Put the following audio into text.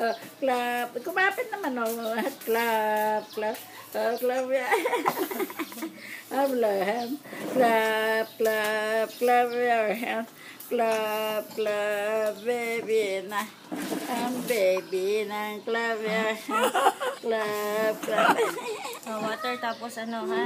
Oh, clap. Kumapit naman, oh. Clap, clap. Oh, clap. Abraham. Clap, clap, clap your hands. Clap, clap, baby na. Ang baby na. Clap your hands. Clap, clap. Oh, water tapos ano ha?